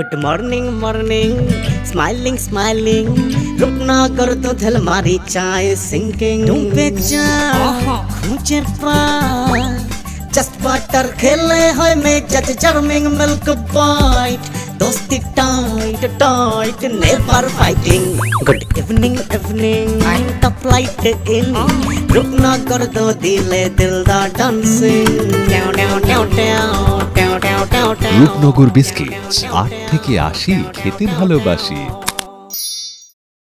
Good morning morning smiling smiling रुकना कर तो थल मारी चाय सिंकिंग तुम बेचा मुझे जस्ट वाटर खेले है मैं जज चर्मिंग मिल्क बाइट दोस्ती tight tight never fighting good evening evening I am the flight in रुकना कर दो दिले दिल दा dancing new new new Rupnagar biscuit আট থেকে আশি খেতে ভালোবাসি।